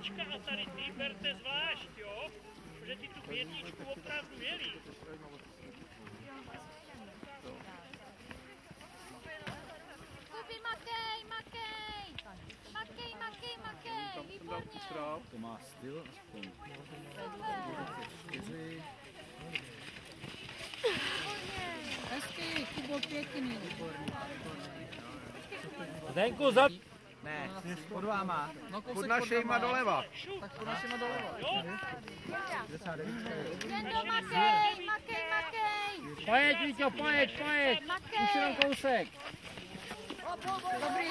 jednička a tady ty berte zvlášť, jo? Protože ty tu jedničku opravdu měli. Kupi, makej, makej! Makej, makej, makej! Výborně! To má styl aspoň. Čtyři. Hezky, Kubo, pěkný. Zdenku, za... Ne, pod váma. No, Pod našejma doleva. Tak pod našima doleva. Jo? Zdendo, makej, makej, makej! Pojeď, Víťo, pojeď, pojeď. Už jenom kousek. Dobrý.